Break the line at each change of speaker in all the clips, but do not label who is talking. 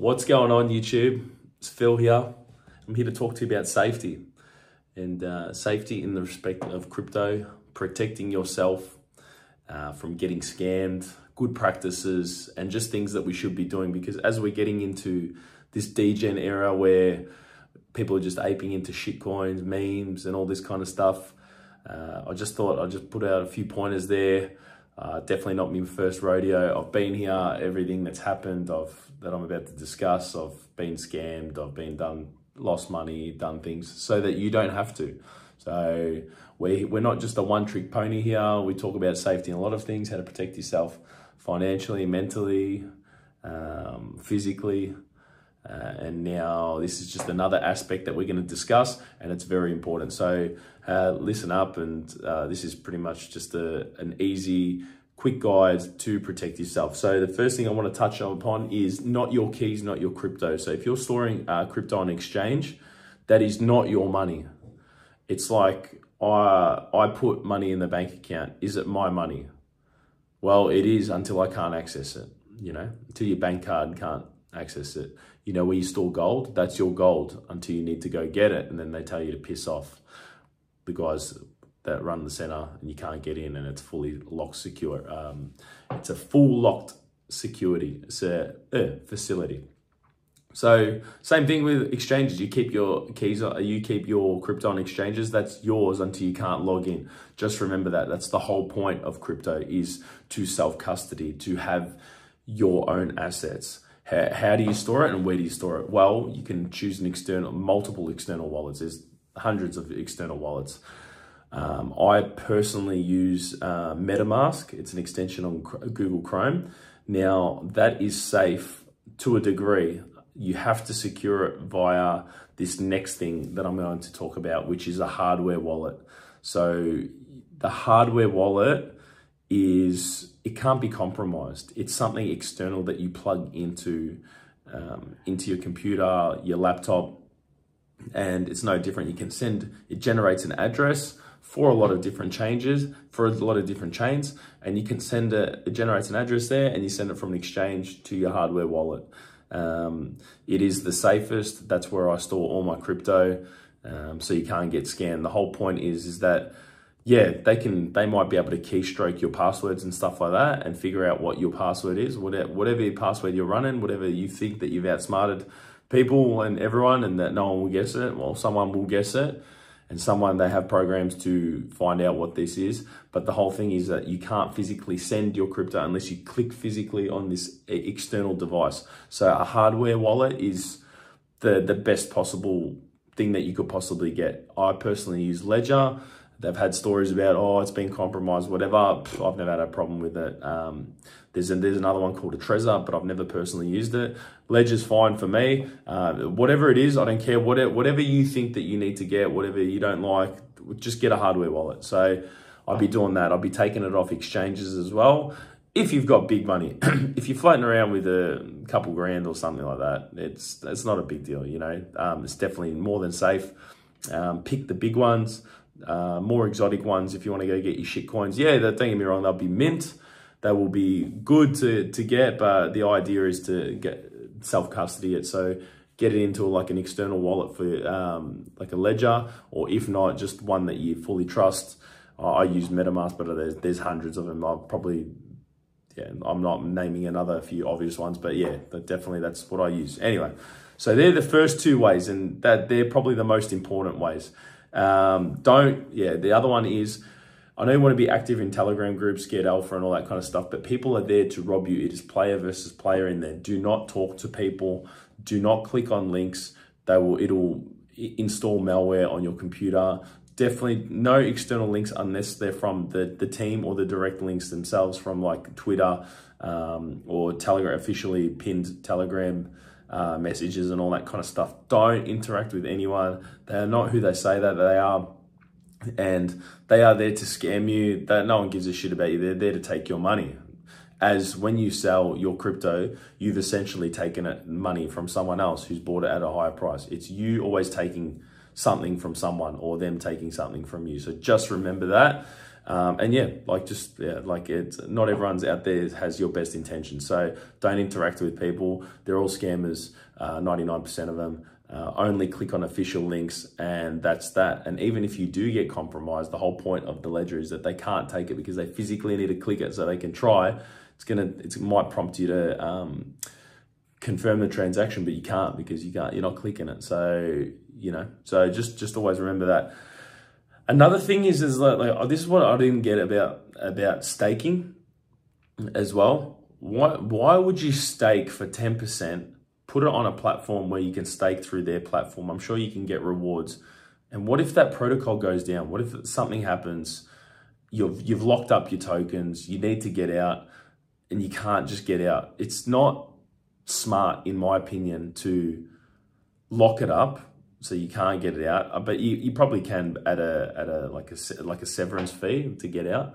What's going on, YouTube? It's Phil here. I'm here to talk to you about safety and uh, safety in the respect of crypto, protecting yourself uh, from getting scammed, good practices, and just things that we should be doing. Because as we're getting into this degen era where people are just aping into shitcoins, memes, and all this kind of stuff, uh, I just thought I'd just put out a few pointers there. Uh, definitely not my first rodeo. I've been here, everything that's happened, I've that I'm about to discuss. I've been scammed, I've been done, lost money, done things so that you don't have to. So we, we're not just a one trick pony here. We talk about safety and a lot of things, how to protect yourself financially, mentally, um, physically. Uh, and now this is just another aspect that we're going to discuss and it's very important. So uh, listen up and uh, this is pretty much just a, an easy quick guide to protect yourself. So the first thing I want to touch upon is not your keys, not your crypto. So if you're storing uh, crypto on exchange, that is not your money. It's like I, I put money in the bank account. Is it my money? Well, it is until I can't access it, you know, until your bank card can't access it. You know, where you store gold, that's your gold until you need to go get it. And then they tell you to piss off. The guys that run the center and you can't get in and it's fully locked secure. Um, it's a full locked security a, uh, facility. So same thing with exchanges. You keep your keys, you keep your crypto on exchanges. That's yours until you can't log in. Just remember that. That's the whole point of crypto is to self custody, to have your own assets. How, how do you store it and where do you store it? Well, you can choose an external, multiple external wallets. There's hundreds of external wallets. Um, I personally use uh, MetaMask. It's an extension on Google Chrome. Now, that is safe to a degree. You have to secure it via this next thing that I'm going to talk about, which is a hardware wallet. So the hardware wallet is, it can't be compromised. It's something external that you plug into, um, into your computer, your laptop, and it's no different. You can send, it generates an address, for a lot of different changes, for a lot of different chains, and you can send it, it generates an address there, and you send it from the exchange to your hardware wallet. Um, it is the safest. That's where I store all my crypto, um, so you can't get scammed. The whole point is is that yeah, they can they might be able to keystroke your passwords and stuff like that, and figure out what your password is, whatever whatever password you're running, whatever you think that you've outsmarted people and everyone, and that no one will guess it. Well, someone will guess it and someone they have programs to find out what this is. But the whole thing is that you can't physically send your crypto unless you click physically on this external device. So a hardware wallet is the the best possible thing that you could possibly get. I personally use ledger they've had stories about oh it's been compromised whatever i've never had a problem with it um, there's, a, there's another one called a Trezor, but I've never personally used it. Ledger's fine for me. Uh, whatever it is, I don't care. Whatever, whatever you think that you need to get, whatever you don't like, just get a hardware wallet. So I'll be doing that. I'll be taking it off exchanges as well. If you've got big money, if you're floating around with a couple grand or something like that, it's it's not a big deal. You know, um, it's definitely more than safe. Um, pick the big ones, uh, more exotic ones. If you want to go get your shit coins, yeah, don't get me wrong, they'll be mint they will be good to, to get, but the idea is to get self-custody it. So get it into like an external wallet for um, like a ledger, or if not, just one that you fully trust. I use MetaMask, but there's, there's hundreds of them. I'll probably, yeah, I'm not naming another few obvious ones, but yeah, definitely that's what I use. Anyway, so they're the first two ways, and that they're probably the most important ways. Um, don't, yeah, the other one is I know you want to be active in Telegram groups, Scared Alpha, and all that kind of stuff, but people are there to rob you. It is player versus player in there. Do not talk to people. Do not click on links. They will. It'll install malware on your computer. Definitely no external links unless they're from the, the team or the direct links themselves from like Twitter um, or Telegram, officially pinned Telegram uh, messages and all that kind of stuff. Don't interact with anyone. They are not who they say that they are and they are there to scam you. That no one gives a shit about you. They're there to take your money. As when you sell your crypto, you've essentially taken money from someone else who's bought it at a higher price. It's you always taking something from someone or them taking something from you. So just remember that. Um, and yeah, like just yeah, like it's not everyone's out there has your best intention. So don't interact with people. They're all scammers. Ninety nine percent of them. Uh, only click on official links and that's that. And even if you do get compromised, the whole point of the ledger is that they can't take it because they physically need to click it so they can try. It's gonna, it might prompt you to um, confirm the transaction, but you can't because you can't, you're not clicking it. So you know, so just just always remember that. Another thing is is like, like oh, this is what I didn't get about about staking as well. Why why would you stake for ten percent? put it on a platform where you can stake through their platform. I'm sure you can get rewards. And what if that protocol goes down? What if something happens? You've you've locked up your tokens. You need to get out, and you can't just get out. It's not smart, in my opinion, to lock it up so you can't get it out. But you, you probably can at a at a like a like a severance fee to get out.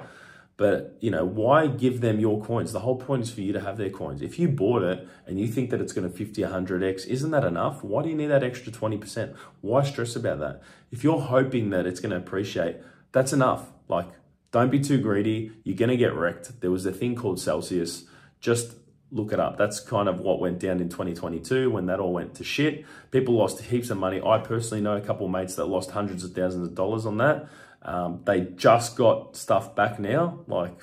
But you know, why give them your coins? The whole point is for you to have their coins. If you bought it and you think that it's going to 50, 100x, isn't that enough? Why do you need that extra 20%? Why stress about that? If you're hoping that it's going to appreciate, that's enough. Like, don't be too greedy. You're going to get wrecked. There was a thing called Celsius. Just look it up. That's kind of what went down in 2022 when that all went to shit. People lost heaps of money. I personally know a couple of mates that lost hundreds of thousands of dollars on that. Um, they just got stuff back now, like,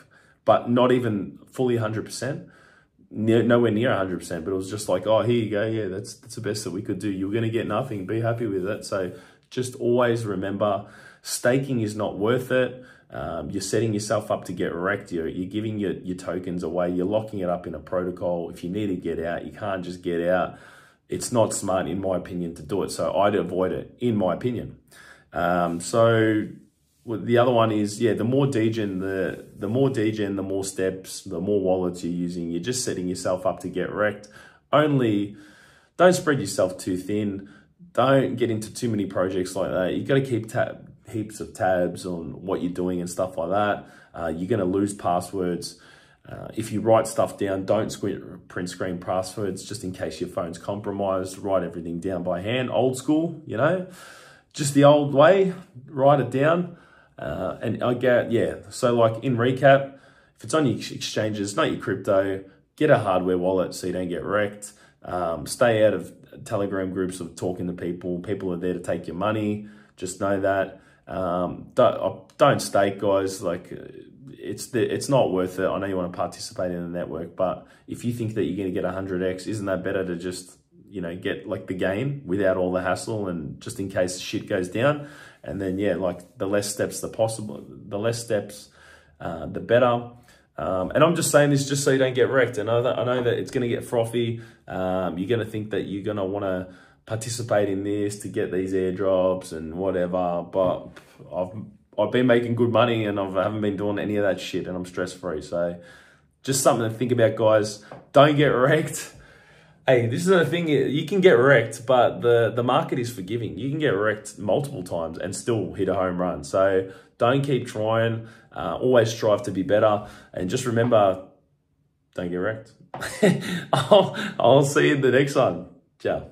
but not even fully 100%, near, nowhere near 100%. But it was just like, oh, here you go. Yeah, that's, that's the best that we could do. You're going to get nothing. Be happy with it. So just always remember staking is not worth it. Um, you're setting yourself up to get wrecked. You're, you're giving your, your tokens away. You're locking it up in a protocol. If you need to get out, you can't just get out. It's not smart, in my opinion, to do it. So I'd avoid it, in my opinion. Um, so the other one is yeah the more degen the the more degen the more steps the more wallets you're using you're just setting yourself up to get wrecked only don't spread yourself too thin don't get into too many projects like that You've got to keep tab heaps of tabs on what you're doing and stuff like that uh, you're going to lose passwords uh, if you write stuff down, don't print screen passwords just in case your phone's compromised. Write everything down by hand, old school, you know, just the old way. Write it down. Uh, and I get, yeah, so like in recap, if it's on your exchanges, not your crypto, get a hardware wallet so you don't get wrecked. Um, stay out of Telegram groups of talking to people. People are there to take your money. Just know that. Um, don't, uh, don't stake, guys. Like, uh, it's the, it's not worth it. I know you want to participate in the network, but if you think that you're going to get 100x, isn't that better to just you know get like the gain without all the hassle and just in case shit goes down? And then, yeah, like the less steps the possible, the less steps, uh, the better. Um, and I'm just saying this just so you don't get wrecked. I know that I know that it's going to get frothy. Um, you're going to think that you're going to want to participate in this to get these airdrops and whatever. But I've I've been making good money and I've, I haven't been doing any of that shit, and I'm stress free. So just something to think about, guys. Don't get wrecked hey, this is the thing, you can get wrecked, but the, the market is forgiving. You can get wrecked multiple times and still hit a home run. So don't keep trying, uh, always strive to be better. And just remember, don't get wrecked. I'll, I'll see you in the next one. Ciao.